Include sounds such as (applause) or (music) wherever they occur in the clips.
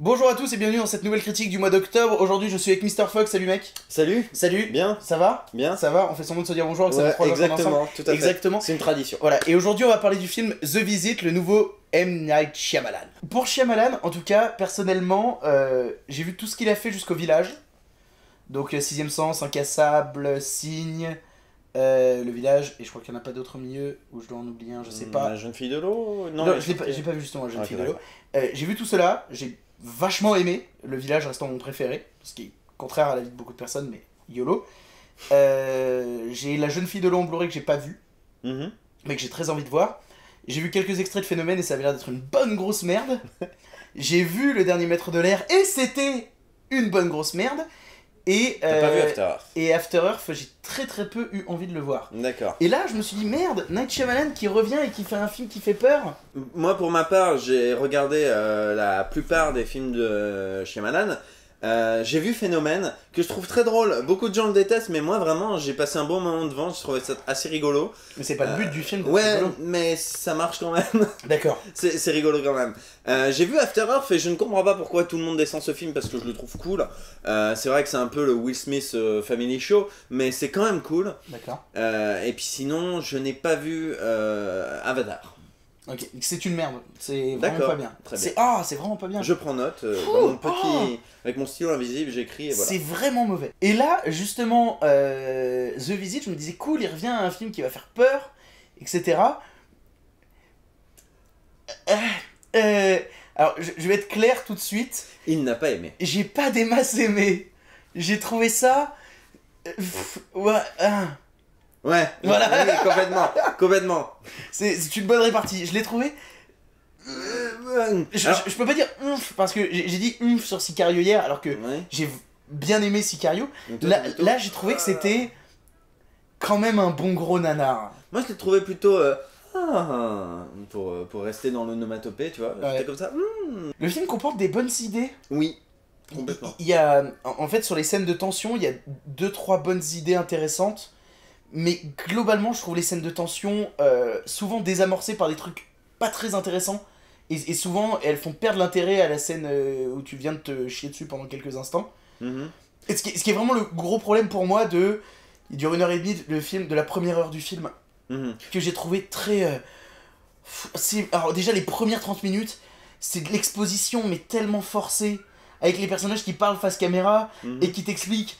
Bonjour à tous et bienvenue dans cette nouvelle critique du mois d'octobre. Aujourd'hui, je suis avec Mr. Fox. Salut mec. Salut. Salut. Bien. Ça va Bien. Ça va On fait semblant de se dire bonjour. Ça Ouais, ensemble. exactement, tout à. Exactement. C'est une tradition. Voilà. Et aujourd'hui, on va parler du film The Visit, le nouveau M Night Shyamalan. Pour Shyamalan, en tout cas, personnellement, euh, j'ai vu tout ce qu'il a fait jusqu'au village. Donc euh, Sixième Sens, Incassable, Signe, euh, le village, et je crois qu'il n'y en a pas d'autres au milieu, ou je dois en oublier un, je sais pas. La jeune fille de l'eau? Non, la je l'ai pas, vu justement la jeune fille de l'eau. Euh, j'ai vu tout cela, j'ai vachement aimé, le village restant mon préféré, ce qui est contraire à la vie de beaucoup de personnes, mais YOLO. Euh, j'ai la jeune fille de Blu-ray que j'ai pas vu, Mhm. mais que j'ai très envie de voir. J'ai vu quelques extraits de Phénomène et ça avait l'air d'être une bonne grosse merde. (laughs) j'ai vu le dernier maître de l'air et c'était une bonne grosse merde. Et, T'as pas vu euh, After Earth et After Earth, j'ai très très peu eu envie de le voir. D'accord. Et là, je me suis dit, merde, Night Shyamalan qui revient et qui fait un film qui fait peur. Moi, pour ma part, j'ai regardé euh, la plupart des films de Shyamalan. Euh, j'ai vu Phénomène, que je trouve très drôle. Beaucoup de gens le détestent, mais moi, vraiment, j'ai passé un bon moment devant. Je trouvais ça assez rigolo. Mais c'est pas le but du film. d'être Ouais, mais ça marche quand même. (laughs) D'accord. C'est rigolo quand même. Euh, j'ai vu After Earth et je ne comprends pas pourquoi tout le monde descend ce film parce que je le trouve cool. Euh, c'est vrai que c'est un peu le Will Smith euh, Family Show, mais c'est quand même cool. D'accord. Euh, et puis sinon, je n'ai pas vu euh, Avatar. Ok. C'est une merde. C'est vraiment pas bien. C'est ah, c'est vraiment pas bien. Je prends note. euh, Fou, dans mon petit, oh. avec mon stylo invisible, j'écris et voilà. C'est vraiment mauvais. Et là, justement, euh, The Visit, je me disais cool, il revient à un film qui va faire peur, etc. Euh, euh, alors, je, je vais être clair tout de suite. Il n'a pas aimé. J'ai pas des masses aimé. J'ai trouvé ça. pff, ouais, hein. Ouais. Voilà. Oui, complètement, complètement. c'est une bonne répartie. Je l'ai trouvé. Euh, Je, alors- je- je peux pas dire ouf parce que j'ai dit ouf sur Sicario hier alors que Ouais. j'ai bien aimé Sicario. Toi, Là, là j'ai trouvé que c'était quand même un bon gros nanar. Moi, je l'ai trouvé plutôt. euh, ah, pour, euh, pour rester dans l'onomatopée, tu vois. Ouais. Comme ça. hmm. Le film comporte des bonnes idées. Oui, complètement. il y a, en en fait, sur les scènes de tension, il y a deux trois bonnes idées intéressantes, mais globalement, je trouve les scènes de tension euh, souvent désamorcées par des trucs pas très intéressants, et, et souvent elles font perdre l'intérêt à la scène euh, où tu viens de te chier dessus pendant quelques instants. Mhm. Et ce qui, ce qui est vraiment le gros problème pour moi de, il dure une heure et demie le film, de la première heure du film, Mhm. que j'ai trouvé très. euh, alors, déjà, les premières 30 minutes, c'est de l'exposition, mais tellement forcée, avec les personnages qui parlent face caméra Mhm. et qui t'expliquent.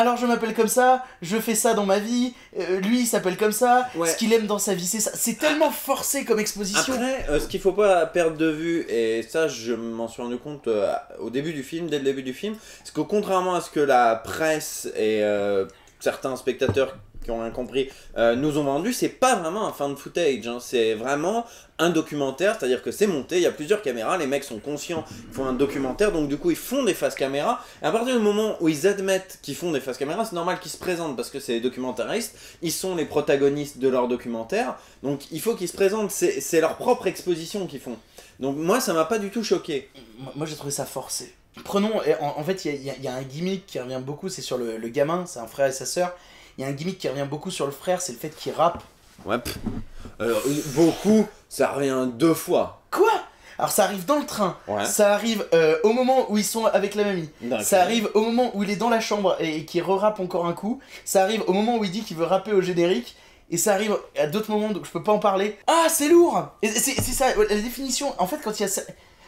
Alors je m'appelle comme ça, je fais ça dans ma vie, euh, lui il s'appelle comme ça, Ouais. ce qu'il aime dans sa vie c'est ça. C'est tellement forcé comme exposition. Après, euh, ce qu'il faut pas perdre de vue, et ça je m'en suis rendu compte euh, au début du film, dès le début du film, c'est que contrairement à ce que la presse et certains spectateurs qui ont rien compris euh, nous ont vendu, c'est pas vraiment un fan footage, hein. c'est vraiment un documentaire, c'est-à-dire que c'est monté, il y a plusieurs caméras, les mecs sont conscients qu'ils font un documentaire, donc du coup ils font des faces caméra, et à partir du moment où ils admettent qu'ils font des faces caméra, c'est normal qu'ils se présentent parce que c'est des documentaristes, ils sont les protagonistes de leur documentaire, donc il faut qu'ils se présentent, c'est leur propre exposition qu'ils font. Donc moi ça m'a pas du tout choqué. Moi j'ai trouvé ça forcé. Prenons, en, fait il y a un gimmick qui revient beaucoup, c'est sur le, le gamin, c'est un frère et sa sœur. Il y a un gimmick qui revient beaucoup sur le frère, c'est le fait qu'il rappe. Ouais. Alors, beaucoup, ça revient deux fois. Quoi? Alors ça arrive dans le train, Ouais. ça arrive euh, au moment où ils sont avec la mamie. D'accord. Ça arrive au moment où il est dans la chambre et, et qu'il re-rappe encore un coup. Ça arrive au moment où il dit qu'il veut rapper au générique. Et ça arrive à d'autres moments donc je peux pas en parler. Ah, c'est lourd C'est ça, la définition. En fait, quand il y a.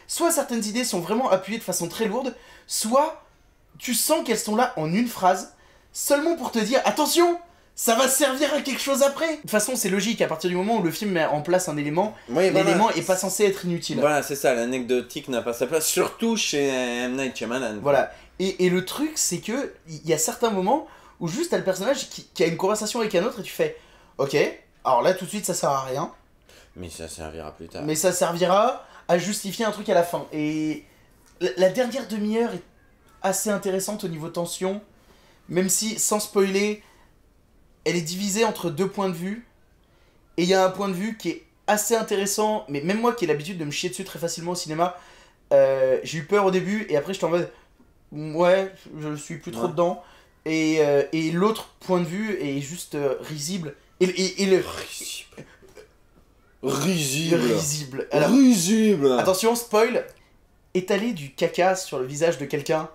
Soit certaines idées sont vraiment appuyées de façon très lourde, soit tu sens qu'elles sont là en une phrase, seulement pour te dire attention ça va servir à quelque chose après De toute façon, c'est logique, à partir du moment où le film met en place un élément, Oui, voilà. l'élément est pas censé être inutile. Voilà, c'est ça, l'anecdotique n'a pas sa place, surtout chez M. Night Shyamalan. Voilà. Et, et le truc, c'est que il y a certains moments où juste t'as le personnage qui, qui a une conversation avec un autre et tu fais Ok, alors là tout de suite ça sert à rien, Mais ça servira plus tard. mais ça servira à justifier un truc à la fin. Et la, la dernière demi-heure est assez intéressante au niveau tension, même si sans spoiler, elle est divisée entre deux points de vue. Et il y a un point de vue qui est assez intéressant, mais même moi qui ai l'habitude de me chier dessus très facilement au cinéma, euh, j'ai eu peur au début et après j'étais en mode ouais, je suis plus trop Ouais. dedans. Et, euh, et l'autre point de vue est juste euh, risible. Et, et, et le. Risible. Risible. Alors, Risible. attention, spoil. étaler du caca sur le visage de quelqu'un,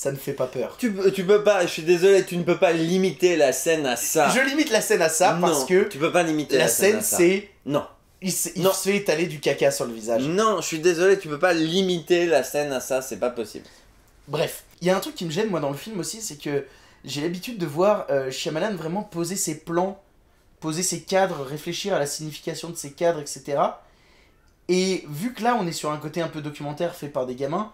ça ne fait pas peur. Tu, peux- tu peux pas, je suis désolé, tu ne peux pas limiter la scène à ça. Je limite la scène à ça parce que tu peux pas limiter la la, scène, c'est. Non. Il, il Non. se fait étaler du caca sur le visage. Non, je suis désolé, tu peux pas limiter la scène à ça, c'est pas possible. Bref, il y a un truc qui me gêne moi dans le film aussi, c'est que j'ai l'habitude de voir euh, Shyamalan vraiment poser ses plans, poser ses cadres, réfléchir à la signification de ses cadres, etc. Et vu que là on est sur un côté un peu documentaire fait par des gamins,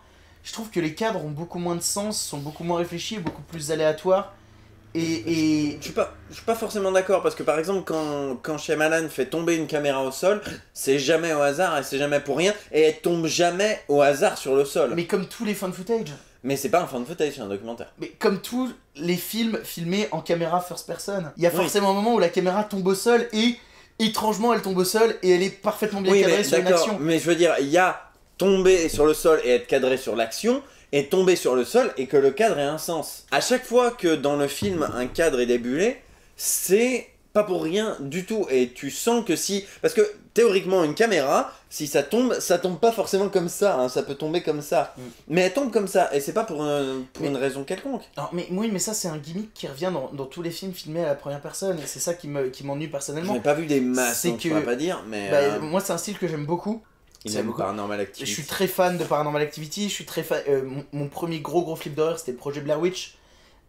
je trouve que les cadres ont beaucoup moins de sens, sont beaucoup moins réfléchis, beaucoup plus aléatoires. Et, et Je suis pas, je suis pas forcément d'accord parce que par exemple quand quand Shyamalan fait tomber une caméra au sol, c'est jamais au hasard et c'est jamais pour rien et elle tombe jamais au hasard sur le sol. Mais, mais comme tous les fan footage, c'est pas un fan footage, c'est un documentaire. mais comme tous les films filmés en caméra first person, il y a Oui. forcément un moment où la caméra tombe au sol et étrangement elle tombe au sol et elle est parfaitement bien Oui, cadrée mais sur une action. mais je veux dire, il y a tomber sur le sol et être cadré sur l'action et tomber sur le sol et que le cadre ait un sens. À chaque fois que dans le film un cadre est débulé, c'est pas pour rien du tout et tu sens que si parce que théoriquement une caméra si ça tombe ça tombe pas forcément comme ça hein, ça peut tomber comme ça Mm. mais elle tombe comme ça et c'est pas pour, un- pour Mais- une raison quelconque Alors, mais oui, mais ça c'est un gimmick qui revient dans, dans tous les films filmés à la première personne et c'est ça qui me qui m'ennuie je personnellement. n'ai pas vu des masses C'est que- pas dire mais Bah, euh, moi c'est un style que j'aime beaucoup. Il aime beaucoup. Paranormal Je Activity suis très fan de Paranormal Activity. Je suis très fan. euh, mon, mon premier gros gros flip d'horreur c'était le projet Blair Witch.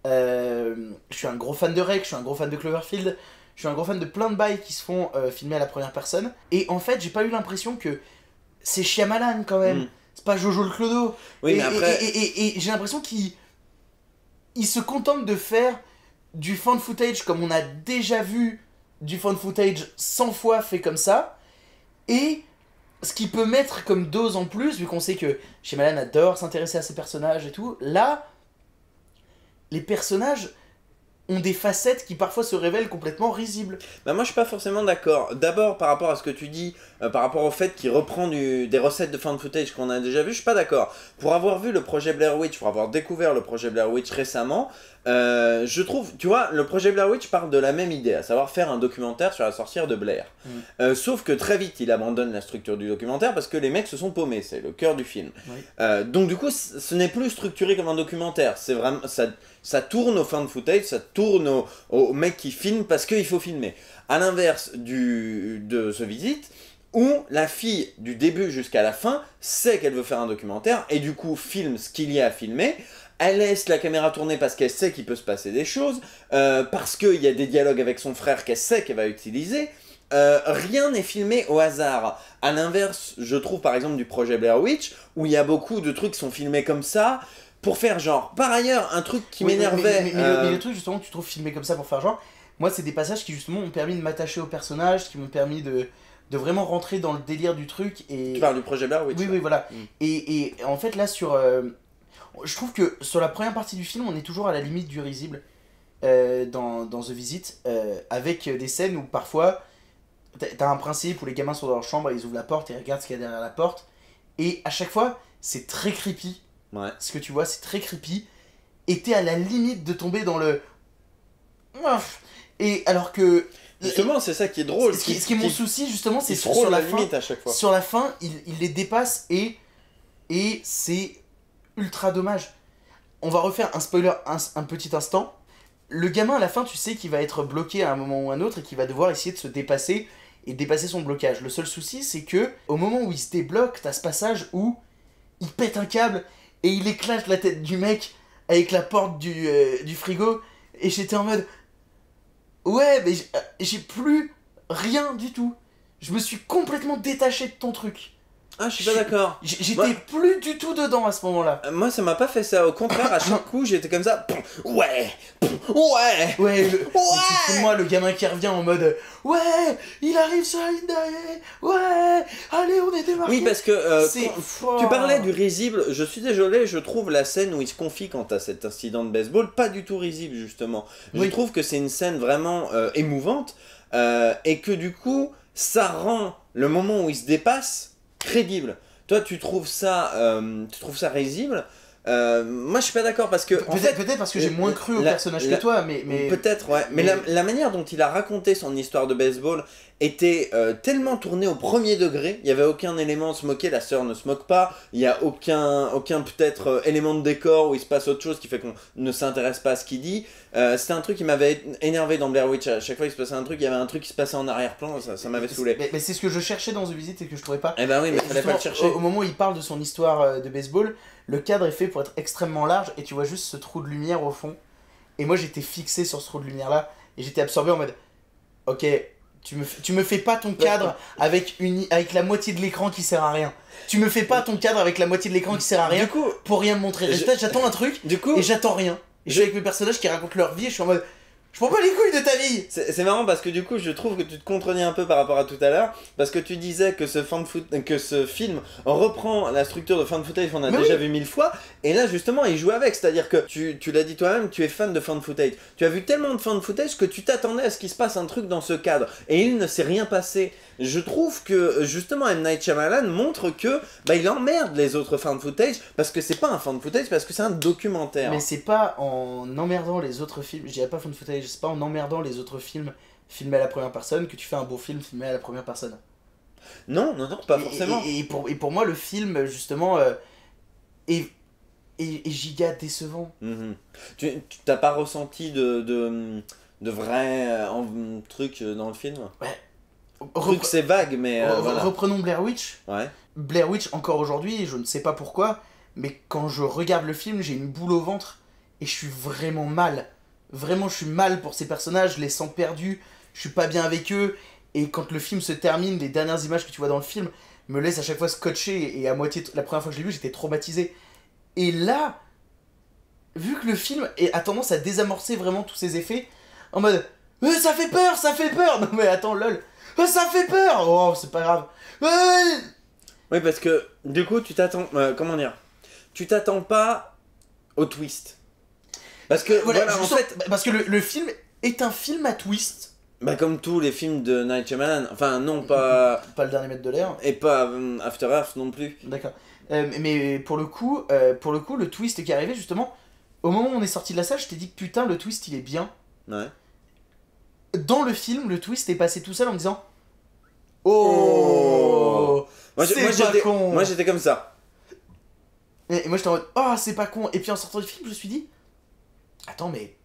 Euh, je suis un gros fan de Rec, je suis un gros fan de Cloverfield. Je suis un gros fan de plein de bails qui se font euh, filmer à la première personne. Et en fait, j'ai pas eu l'impression que c'est Shyamalan quand même. Mm. C'est pas Jojo le Clodo. oui et, mais après et- et- et- et j'ai l'impression qu'il il se contente de faire du fan footage comme on a déjà vu du fan footage 100 fois fait comme ça. Et ce qu'il peut mettre comme dose en plus, vu qu'on sait que Shyamalan adore s'intéresser à ses personnages et tout, là, les personnages ont des facettes qui parfois se révèlent complètement risibles. Bah moi je suis pas forcément d'accord. D'abord par rapport à ce que tu dis, euh, par rapport au fait qu'il reprend des recettes de fan footage qu'on a déjà vu, je suis pas d'accord. Pour avoir vu le projet Blair Witch, pour avoir découvert le projet Blair Witch récemment, euh, je trouve, tu vois, le projet Blair Witch part de la même idée, à savoir faire un documentaire sur la sorcière de Blair. Mm. Euh, sauf que très vite il abandonne la structure du documentaire parce que les mecs se sont paumés, c'est le cœur du film. Oui. Euh, donc du coup ce n'est plus structuré comme un documentaire, c'est vraiment ça, ça tourne au fan footage, ça tourne au, aux mecs qui filment parce qu'il faut filmer. À l'inverse du, de The Visit, où la fille, du début jusqu'à la fin, sait qu'elle veut faire un documentaire et du coup filme ce qu'il y a à filmer. Elle laisse la caméra tourner parce qu'elle sait qu'il peut se passer des choses, euh, parce qu'il y a des dialogues avec son frère qu'elle sait qu'elle va utiliser. Euh, rien n'est filmé au hasard. À l'inverse, je trouve par exemple du projet Blair Witch, où il y a beaucoup de trucs qui sont filmés comme ça, pour faire genre. Par ailleurs, un truc qui Oui, m'énervait. Mais, mais- mais euh, le, mais le truc, justement, que tu trouves filmé comme ça pour faire genre, moi, c'est des passages qui, justement, m'ont permis de m'attacher au personnage, qui m'ont permis de, de vraiment rentrer dans le délire du truc. Et... Tu parles du projet Blair Witch Oui, là. oui, voilà. Mm. Et, et en fait, là, sur. euh, je trouve que sur la première partie du film, on est toujours à la limite du risible euh, dans, dans The Visit, euh, avec des scènes où parfois, t'as- un principe où les gamins sont dans leur chambre, ils ouvrent la porte et regardent ce qu'il y a derrière la porte. Et à chaque fois, c'est très creepy. Ouais. Ce que tu vois, c'est très creepy. Et t'es à la limite de tomber dans le. Et alors que. Justement, c'est ça qui est drôle. ce, qui, ce qui est mon souci, justement, c'est sur, sur la, la fin. limite à chaque fois. Sur la fin, il, il les dépasse et, et c'est ultra dommage. On va refaire un spoiler un, un petit instant. Le gamin, à la fin, tu sais qu'il va être bloqué à un moment ou un autre et qu'il va devoir essayer de se dépasser et dépasser son blocage. Le seul souci, c'est que au moment où il se débloque, t'as ce passage où il pète un câble et il éclate la tête du mec avec la porte du, euh, du frigo. Et j'étais en mode Ouais, mais j'ai- euh, j'ai plus rien du tout. Je me suis complètement détaché de ton truc. Ah, je suis pas d'accord. J'étais plus du tout dedans à ce moment-là. Euh, Moi, ça m'a pas fait ça. Au contraire, à chaque (coughs) coup, j'étais comme ça. Ouais, ouais. Ouais, le, Ouais. moi le gamin qui revient en mode Ouais, il arrive sur la ligne d'arrivée. Ouais, allez, on est démarqué. Oui, parce que euh, quand- tu parlais du risible. Je suis désolé, je trouve la scène où il se confie quant à cet incident de baseball pas du tout risible justement. Je trouve que c'est une scène vraiment euh, émouvante euh, et que du coup, ça rend le moment où il se dépasse crédible. Toi, tu trouves ça, euh, tu trouves ça risible Euh, Moi, je suis pas d'accord parce que en Peut-être fait, parce que j'ai la- moins cru au la- personnage la- que toi, mais. mais... Peut-être, ouais. Mais, mais- La, la manière dont il a raconté son histoire de baseball était euh, tellement tourné au premier degré, il n'y avait aucun élément à se moquer, la sœur ne se moque pas, il n'y a aucun, aucun peut-être euh, élément de décor où il se passe autre chose qui fait qu'on ne s'intéresse pas à ce qu'il dit. Euh, C'était un truc qui m'avait énervé dans Blair Witch, à chaque fois qu'il se passait un truc, il y avait un truc qui se passait en arrière-plan, ça, ça m'avait saoulé. Mais, mais c'est ce que je cherchais dans The Visit et que je trouvais pas. Eh ben oui, mais fallait pas le chercher. Au, au moment où il parle de son histoire de baseball, le cadre est fait pour être extrêmement large et tu vois juste ce trou de lumière au fond. Et moi j'étais fixé sur ce trou de lumière là et j'étais absorbé en mode Ok, tu me, f- tu me fais pas ton cadre avec, une, avec la moitié de l'écran qui sert à rien. Tu me fais pas ton cadre avec la moitié de l'écran qui sert à rien Du coup, pour rien me montrer. J'attends un truc du coup, et j'attends rien. Et je suis avec mes personnages qui racontent leur vie et je suis en mode Je prends pas les couilles de ta vie C'est marrant parce que du coup, je trouve que tu te contredis un peu par rapport à tout à l'heure, parce que tu disais que ce, fan foot, que ce film reprend la structure de fan footage qu'on a Mais déjà vu mille fois, et là justement, il joue avec, c'est-à-dire que tu, tu l'as dit toi-même, tu es fan de fan footage. Tu as vu tellement de fan footage que tu t'attendais à ce qu'il se passe un truc dans ce cadre, et il ne s'est rien passé. Je trouve que justement M. Night Shyamalan montre que bah, il emmerde les autres fan footage parce que c'est pas un fan footage, parce que c'est un documentaire. Mais c'est pas en emmerdant les autres films, je dirais pas fan footage, c'est pas en emmerdant les autres films filmés à la première personne que tu fais un beau film filmé à la première personne. Non, non, non, pas Et- forcément. Et, et pour, et pour moi, le film, justement, euh, est, est, est giga décevant. Mhm. Tu tu- t'as pas ressenti de, de, de vrais euh, trucs euh, dans le film? Truc Repre- c'est vague, mais euh, re- voilà. Reprenons Blair Witch. Ouais. Blair Witch, encore aujourd'hui, je ne sais pas pourquoi, mais quand je regarde le film, j'ai une boule au ventre et je suis vraiment mal. Vraiment, je suis mal pour ces personnages, je les sens perdus, je suis pas bien avec eux. Et quand le film se termine, les dernières images que tu vois dans le film me laissent à chaque fois scotché. Et à moitié, la première fois que je l'ai vu, j'étais traumatisé. Et là, vu que le film a tendance à désamorcer vraiment tous ses effets, en mode Euh, ça fait peur, ça fait peur Non mais attends, lol Euh, Ça fait peur Oh, c'est pas grave Euh, Oui, parce que du coup, tu t'attends. euh, comment dire? Tu t'attends pas au twist. Parce que Voilà, voilà, en fait, parce que le, le film est un film à twist, bah, comme tous les films de Night Shyamalan, enfin, non, pas. pas le dernier mètre de l'air, Et pas euh, After Earth non plus. d'accord. Euh, mais pour le coup, euh, pour le coup, le twist qui est arrivé justement, au moment où on est sorti de la salle, je t'ai dit que putain, le twist il est bien. Ouais. Dans le film, le twist est passé tout seul en me disant Oh, con. moi, j'étais comme ça. Et, et moi j'étais en mode Oh, c'est pas con. Et puis en sortant du film, je me suis dit Attends, mais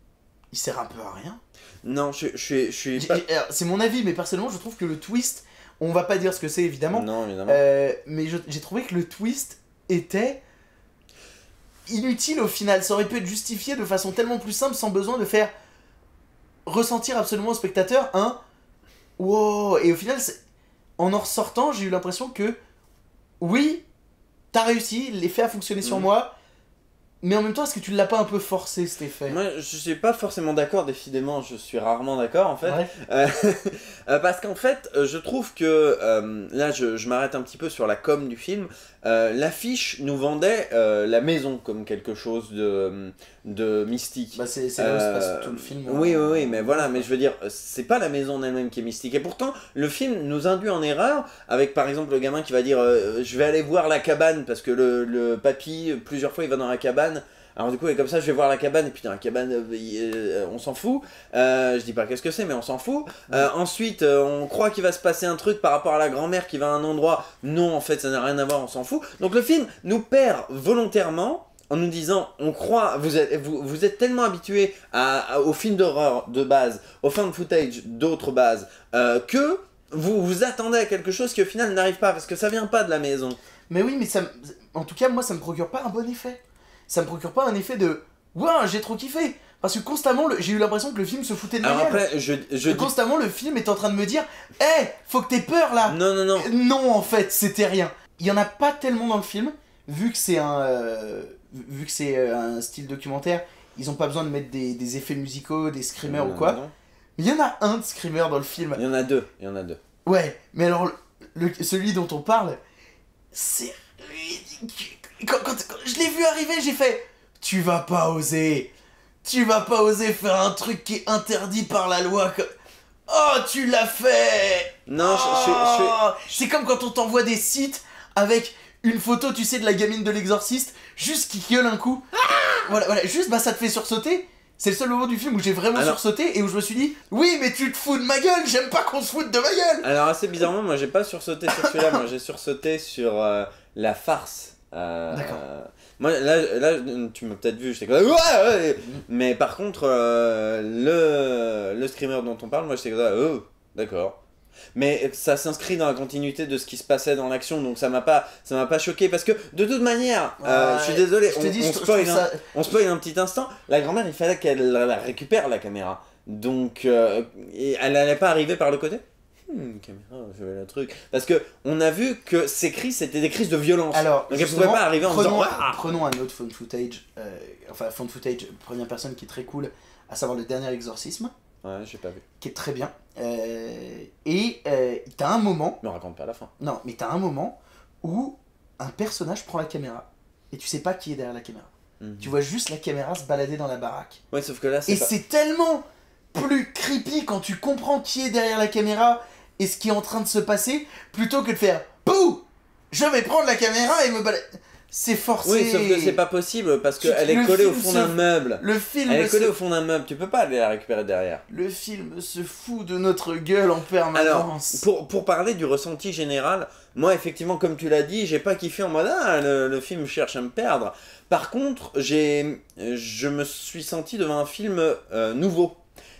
il sert un peu à rien. Non, je, je suis. Je pas... C'est mon avis, mais personnellement, je trouve que le twist, on va pas dire ce que c'est évidemment, Non, évidemment. Euh, mais j'ai trouvé que le twist était inutile au final. Ça aurait pu être justifié de façon tellement plus simple sans besoin de faire ressentir absolument au spectateur un wow. Et au final, en en ressortant, j'ai eu l'impression que oui, t'as réussi, l'effet a fonctionné sur Mhm. moi. Mais en même temps, est-ce que tu l'as pas un peu forcé cet effet? Moi, je suis pas forcément d'accord, décidément, je suis rarement d'accord en fait. Ouais. Euh, (laughs) euh, parce qu'en fait, euh, je trouve que, euh, là je, je m'arrête un petit peu sur la com du film, euh, l'affiche nous vendait la maison comme quelque chose de, de mystique. Bah, c'est là où se passe tout le film. Oui, oui, oui, mais voilà, mais je veux dire, c'est pas la maison en elle-même qui est mystique. Et pourtant, le film nous induit en erreur avec par exemple le gamin qui va dire Je vais aller voir la cabane parce que le, le papy, plusieurs fois, il va dans la cabane. Alors du coup, et comme ça, je vais voir la cabane, et puis dans la cabane, euh, euh, on s'en fout. Euh, je dis pas qu'est-ce que c'est, mais on s'en fout. Euh, ensuite, on croit qu'il va se passer un truc par rapport à la grand-mère qui va à un endroit. Non, en fait, ça n'a rien à voir, on s'en fout. Donc le film nous perd volontairement en nous disant, on croit, vous êtes, vous, vous êtes tellement habitué à, à- aux films d'horreur de base, aux fan footage d'autres bases, que vous vous attendez à quelque chose qui au final n'arrive pas, parce que ça vient pas de la maison. Mais oui, mais ça, en tout cas, moi, ça me procure pas un bon effet. Ça me procure pas un effet de Waouh, j'ai trop kiffé. Parce que constamment, j'ai eu l'impression que le film se foutait de ma Alors gueule. après, je, je Et dis... constamment, le film est en train de me dire Hé, faut que t'aies peur là. Non, non, non. Non, en fait, c'était rien. Il y en a pas tellement dans le film, vu que c'est un, euh, vu que c'est euh, un style documentaire. Ils ont pas besoin de mettre des, des effets musicaux, des screamers ou quoi. Non, non. Il y en a un de screamer dans le film. Il y en a deux, il y en a deux. Ouais, mais alors, le- celui dont on parle, c'est ridicule. Quand, quand- quand je l'ai vu arriver, j'ai fait Tu vas pas oser. Tu vas pas oser faire un truc qui est interdit par la loi. Oh, tu l'as fait Non, je, je, je, Oh, C'est comme quand on t'envoie des sites avec une photo, tu sais, de la gamine de l'exorciste, juste qui gueule un coup. Voilà, voilà, juste, bah ça te fait sursauter. C'est le seul moment du film où j'ai vraiment Alors- sursauté et où je me suis dit Oui, mais tu te fous de ma gueule, j'aime pas qu'on se foute de ma gueule Alors assez bizarrement, moi j'ai pas sursauté sur celui-là, moi j'ai sursauté sur euh, la farce. Euh, D'accord. euh, moi là, là tu m'as peut-être vu, j'étais comme ouais, ouais. Mais par contre, euh, le, le screamer dont on parle, moi j'étais comme oh, d'accord. Mais ça s'inscrit dans la continuité de ce qui se passait dans l'action, donc ça m'a pas, ça m'a pas choqué parce que de toute manière, euh, je suis désolé, Je on, dis, on spoil, trouve ça. On spoil un petit instant. La grand-mère, il fallait qu'elle la récupère la caméra. Donc, euh, elle n'allait pas arriver par le côté? Hmm, caméra, je vais le truc. Parce que on a vu que ces cris, c'était des crises de violence. Alors, Donc elle justement, pouvait pas arriver en prenons, disant Ah prenons un autre phone footage, euh, enfin phone footage première personne qui est très cool, à savoir le dernier exorcisme, Ouais, j'ai pas vu. qui est très bien. Euh, et euh, t'as un moment, Me raconte pas la fin. non, mais t'as un moment où un personnage prend la caméra et tu sais pas qui est derrière la caméra. Mhm. Tu vois juste la caméra se balader dans la baraque. Ouais, sauf que là, Et pas... c'est tellement plus creepy quand tu comprends qui est derrière la caméra et ce qui est en train de se passer, plutôt que de faire Pouh Je vais prendre la caméra et me balader. C'est forcé. Oui, sauf que c'est pas possible parce qu'elle est collée au fond se- d'un meuble. Le film, Elle est collée se... au fond d'un meuble, tu peux pas aller la récupérer derrière. le film se fout de notre gueule en Alors, permanence. pour, pour parler du ressenti général, moi, effectivement, comme tu l'as dit, j'ai pas kiffé en mode Ah, le, le film cherche à me perdre. Par contre, j'ai, je me suis senti devant un film euh, nouveau.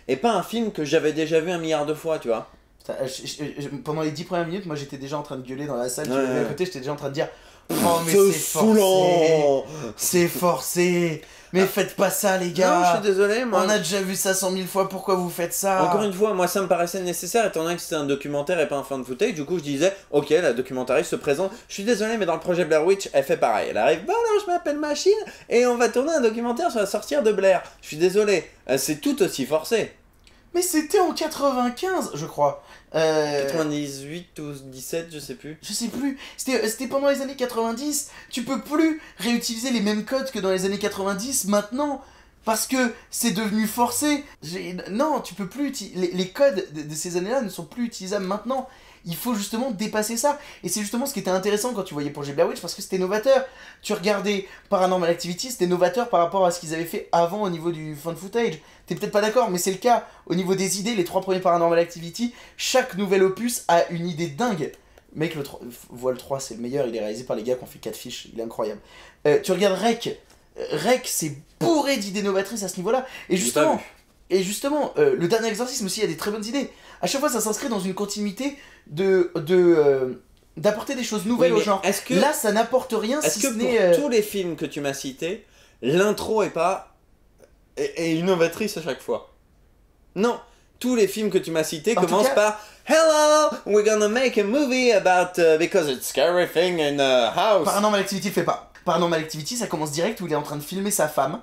Et pas un film que j'avais déjà vu un milliard de fois, tu vois. Putain, je- je- je- pendant les 10 premières minutes, moi j'étais déjà en train de gueuler dans la salle. Ouais, à côté, j'étais déjà en train de dire Oh, mais C'est saoulant C'est forcé. Mais faites pas ça, les Non, je gars. suis désolé, moi. On a déjà vu ça cent mille fois, pourquoi vous faites ça? Encore une fois, moi ça me paraissait nécessaire étant donné que c'était un documentaire et pas un fan footage. Du coup, je disais, ok, la documentariste se présente. Je suis désolé, mais dans le projet Blair Witch, elle fait pareil. Elle arrive, bah non, je m'appelle Machine et on va tourner un documentaire sur la sorcière de Blair. Je suis désolé, euh, c'est tout aussi forcé. Mais c'était en 95, je crois. Euh, 98 ou 17, je sais plus. Je sais plus. C'était c'était pendant les années 90. Tu peux plus réutiliser les mêmes codes que dans les années 90 maintenant. Parce que c'est devenu forcé. Non, tu peux plus. Les, les codes de, de ces années-là ne sont plus utilisables maintenant. Il faut justement dépasser ça. Et c'est justement ce qui était intéressant quand tu voyais Projet Blair Witch parce que c'était novateur. Tu regardais Paranormal Activity, c'était novateur par rapport à ce qu'ils avaient fait avant au niveau du fan footage. T'es peut-être pas d'accord, mais c'est le cas. Au niveau des idées, les trois premiers Paranormal Activity, chaque nouvel opus a une idée dingue. Mec, le 3, Voile 3, c'est le meilleur, il est réalisé par les gars qui ont fait 4 fiches, il est incroyable. Euh, tu regardes Rec, Euh, Rec, c'est bourré d'idées novatrices à ce niveau-là. Et justement. Et justement euh, le dernier exorcisme aussi, il y a des très bonnes idées. À chaque fois, ça s'inscrit dans une continuité de. de euh, d'apporter des choses nouvelles Oui, au mais genre. Est-ce que, Là, ça n'apporte rien est-ce si que ce pour n'est. euh, tous les films que tu m'as cités, l'intro est pas. est, est innovatrice à chaque fois? Non, tous les films que tu m'as cités En commencent cas- par Hello, we're gonna make a movie about uh, because it's scary thing in a house. Paranormal Activity le fait pas. Paranormal Activity, ça commence direct où il est en train de filmer sa femme.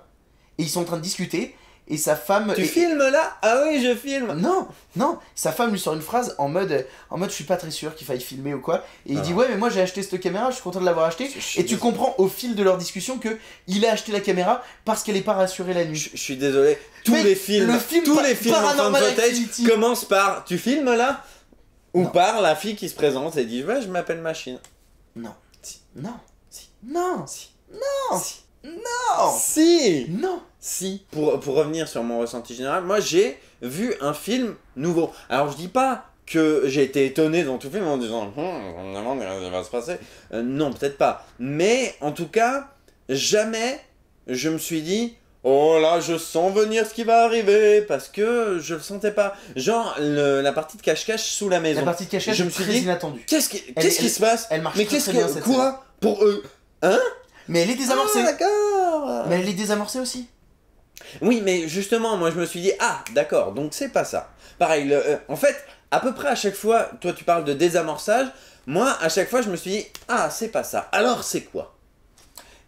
Et ils sont en train de discuter. Et sa femme. Tu et- filmes là? Ah oui, je filme. Non, non, sa femme lui sort une phrase en mode, en mode je suis pas très sûr qu'il faille filmer ou quoi. Et il Ah. dit ouais mais moi j'ai acheté cette caméra, je suis content de l'avoir acheté. Je- je- Et tu comprends au fil de leur discussion que il a acheté la caméra parce qu'elle est pas rassurée la nuit. Je, je suis désolé. Tous Mais les films, le film tous les films en footage commencent par tu filmes là? Ou Non. par la fille qui se présente et dit ouais je m'appelle Machine. Non. Si. Non. Si. Non. Si. Non. Si. Non. Si. Non. Si. Pour, pour revenir sur mon ressenti général, moi j'ai vu un film nouveau. Alors je dis pas que j'ai été étonné dans tout le film en disant Hum, je me demande ce qui va se passer. Euh, non, peut-être pas. Mais en tout cas, jamais je me suis dit Oh là, je sens venir ce qui va arriver parce que je le sentais pas. Genre le- la partie de cache-cache sous la maison. La partie de cachette Je me suis très dit- inattendue. Qu'est-ce qui, qu'est-ce se passe Elle marche Mais qu'est-ce très bien que cette scène. quoi pour eux? Mais elle est désamorcée. Ah, d'accord. mais elle est désamorcée aussi. Oui, mais justement, moi je me suis dit, ah, d'accord, donc c'est pas ça. Pareil, le- euh, en fait, à peu près à chaque fois, toi tu parles de désamorçage, moi à chaque fois je me suis dit, ah, c'est pas ça. Alors c'est quoi?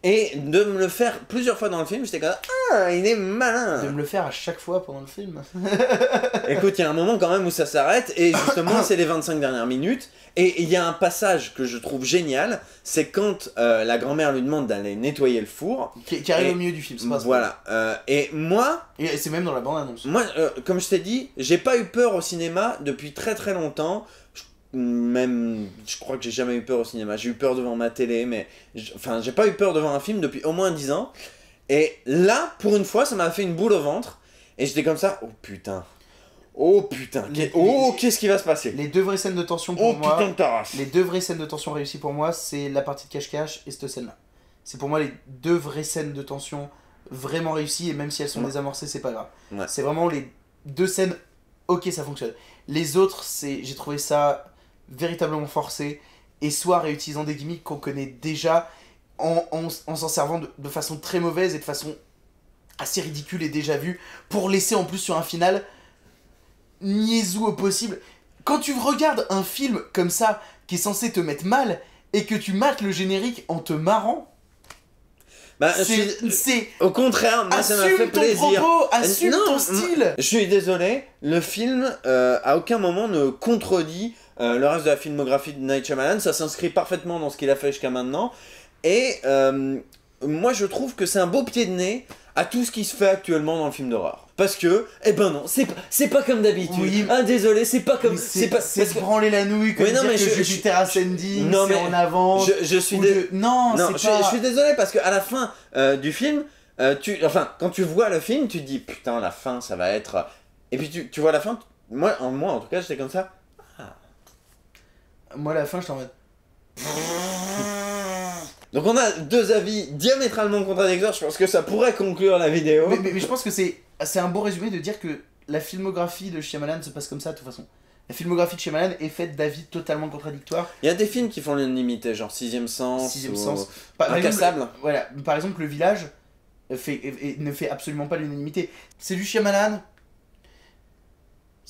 Et de me le faire plusieurs fois dans le film, j'étais comme, ah, il est De malin. me le faire à chaque fois pendant le film. (laughs) Écoute, il y a un moment quand même où ça s'arrête, et justement, (coughs) c'est les 25 dernières minutes. Et il y a un passage que je trouve génial, c'est quand euh, la grand-mère lui demande d'aller nettoyer le four. Qui, qui arrive Et- au milieu du film. c'est pas Voilà. euh, et moi, Et c'est même dans la bande-annonce. Moi, euh, comme je t'ai dit, j'ai pas eu peur au cinéma depuis très très longtemps. Je- même, je crois que j'ai jamais eu peur au cinéma. J'ai eu peur devant ma télé, mais enfin, j'ai pas eu peur devant un film depuis au moins 10 ans. Et là, pour une fois, ça m'a fait une boule au ventre. Et j'étais comme ça, oh putain. Oh putain. Les- oh, qu'est-ce qui va se passer? Les deux vraies scènes de tension pour Oh moi. putain de tarasse. Les deux vraies scènes de tension réussies pour moi, c'est la partie de cache-cache et cette scène-là. C'est pour moi les deux vraies scènes de tension vraiment réussies et même si elles sont Ouais. désamorcées, c'est pas grave. Ouais. C'est vraiment les deux scènes, ok, ça fonctionne. Les autres, c'est j'ai trouvé ça véritablement forcé et soit réutilisant des gimmicks qu'on connaît déjà en, en- en s'en servant de, de façon très mauvaise et de façon assez ridicule et déjà vue pour laisser en plus sur un final niaisou au possible. Quand tu regardes un film comme ça qui est censé te mettre mal et que tu mates le générique en te marrant, Bah, c'est. Au contraire, moi ça m'a fait plaisir. propos, assume Non, ton style. Je suis désolé, le film euh, à aucun moment ne contredit euh, le reste de la filmographie de Night Shyamalan, ça s'inscrit parfaitement dans ce qu'il a fait jusqu'à maintenant, et euh, moi je trouve que c'est un beau pied de nez à tout ce qui se fait actuellement dans le film d'horreur. Parce que, eh ben non, c'est pas, c'est pas comme d'habitude. Oui. Ah désolé, c'est pas comme... Mais C'est C'est pas... c'est que branler la nouille comme Oui, non, dire mais que je- Jupiter Ascending, Non, mais en avant. je, je suis dé- de- Non, Non, c'est je, pas... je suis désolé parce que à la fin euh, du film, euh, tu, enfin, quand tu vois le film, tu te dis putain, la fin, ça va être. Et puis tu, tu vois la fin, moi, en, moi en tout cas, j'étais comme ça. Moi, à la fin, je t'en mode... Donc on a deux avis diamétralement contradictoires. Je pense que ça pourrait conclure la vidéo. Mais, mais- mais je pense que c'est c'est un bon résumé de dire que la filmographie de Shyamalan se passe comme ça de toute façon. La filmographie de Shyamalan est faite d'avis totalement contradictoires. Il y a des films qui font l'unanimité, genre Sixième Sens. Sixième ou- Sens. Par exemple, Incassable. Voilà, par exemple, le village fait, et- et ne fait absolument pas l'unanimité. C'est du Shyamalan.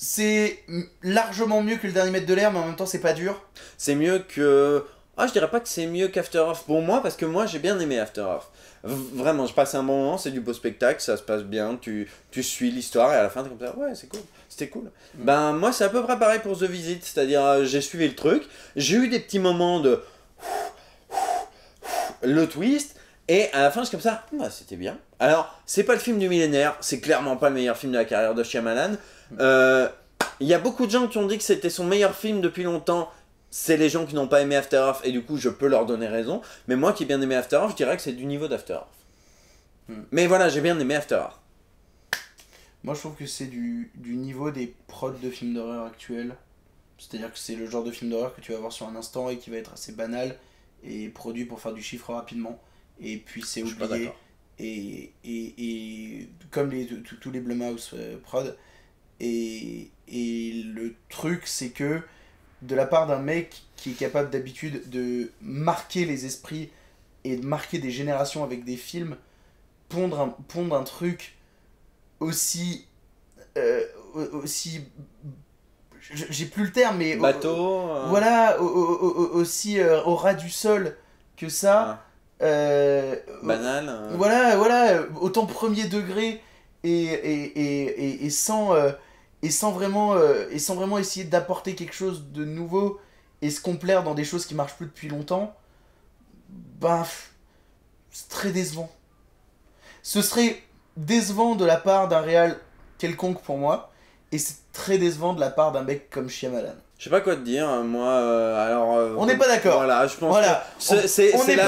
C'est largement mieux que le dernier mètre de l'air, mais en même temps, c'est pas dur. C'est mieux que. Ah, je dirais pas que c'est mieux qu'After Off pour moi, parce que moi j'ai bien aimé After Off. V- Vraiment, je passe un bon moment, c'est du beau spectacle, ça se passe bien, tu, tu suis l'histoire et à la fin t'es comme ça, ouais, c'est cool, c'était cool. Mm. Ben, moi c'est à peu près pareil pour The Visit, c'est-à-dire euh, j'ai suivi le truc, j'ai eu des petits moments de. le twist, et à la fin je suis comme ça, bah c'était bien. Alors, c'est pas le film du millénaire, c'est clairement pas le meilleur film de la carrière de Shyamalan. Euh, Il y a beaucoup de gens qui ont dit que c'était son meilleur film depuis longtemps. C'est les gens qui n'ont pas aimé After Off et du coup je peux leur donner raison. Mais moi qui ai bien aimé After Off, je dirais que c'est du niveau d'After Off. Hmm. Mais voilà, j'ai bien aimé After Off. Moi, je trouve que c'est du, du niveau des prods de films d'horreur actuels. C'est-à-dire que c'est le genre de film d'horreur que tu vas voir sur un instant et qui va être assez banal et produit pour faire du chiffre rapidement. Et puis c'est pas oublié. Et, et, et comme les, tous- tous les Blumhouse euh, prod. Et, et le truc, c'est que de la part d'un mec qui est capable d'habitude de marquer les esprits et de marquer des générations avec des films, pondre un, pondre un truc aussi. euh, au- aussi. J'ai plus le terme, mais. Bateau. euh, Voilà, au- au- au- aussi euh, au ras du sol que ça. euh, Banal. voilà, voilà, autant premier degré et, et, et, et, sans, et, sans vraiment, euh, et sans vraiment essayer d'apporter quelque chose de nouveau et se complaire dans des choses qui marchent plus depuis longtemps, bah, c'est très décevant. Ce serait décevant de la part d'un réal quelconque pour moi, et c'est très décevant de la part d'un mec comme Shyamalan. Je sais pas quoi te dire, hein, moi. euh, alors. euh, On n'est pas d'accord. Voilà, je pense Voilà, c'est- la,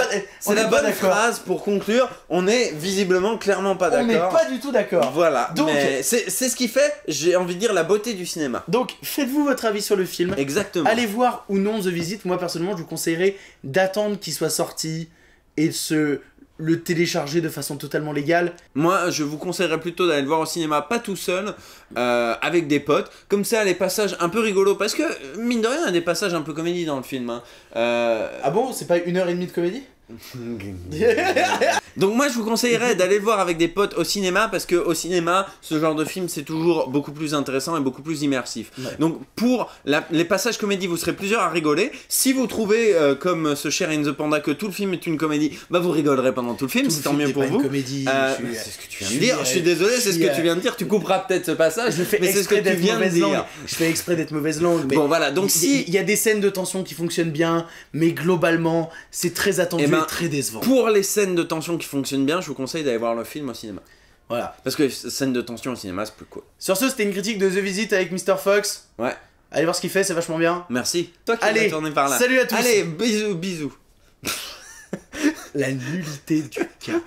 pas, bonne d'accord. phrase pour conclure. On est visiblement clairement pas On n'est d'accord. pas du tout d'accord. Voilà, Donc- c'est ce qui fait, j'ai envie de dire, la beauté du cinéma. Donc, faites-vous votre avis sur le film. Exactement. Allez voir ou non The Visit. Moi, personnellement, je vous conseillerais d'attendre qu'il soit sorti et de se le télécharger de façon totalement légale. Moi, je vous conseillerais plutôt d'aller le voir au cinéma, pas tout seul, euh, avec des potes. Comme ça, les passages un peu rigolos, parce que, mine de rien, il y a des passages un peu comédie dans le film. hein. Euh, Ah bon C'est pas une heure et demie de comédie? (laughs) Donc moi, je vous conseillerais d'aller le voir avec des potes au cinéma, parce que au cinéma, ce genre de film, c'est toujours beaucoup plus intéressant et beaucoup plus immersif. Ouais. Donc pour la- les passages comédie, vous serez plusieurs à rigoler. Si vous trouvez, euh, comme ce cher In the Panda, que tout le film est une comédie, bah vous rigolerez pendant tout le film, c'est tant mieux pour pas une vous. comédie. Euh, suis- c'est ce que tu viens de dire, je suis désolé, c'est ce que tu viens de dire, tu couperas peut-être ce passage, Je fais mais c'est ce que tu viens de langue. dire. Je fais exprès d'être mauvaise langue. Mais Bon voilà, donc si il y a des scènes de tension qui fonctionnent bien, mais globalement, c'est très attendu Eh ben, très décevant. pour les scènes de tension qui fonctionnent bien, je vous conseille d'aller voir le film au cinéma. Voilà. Parce que les scènes de tension au cinéma, c'est plus cool. Sur ce, c'était une critique de The Visit avec Mr. Fox. Ouais. Allez voir ce qu'il fait, c'est vachement bien. Merci. Toi qui Allez, par là. salut à tous. Allez, bisous, bisous. (laughs) La nullité du cas.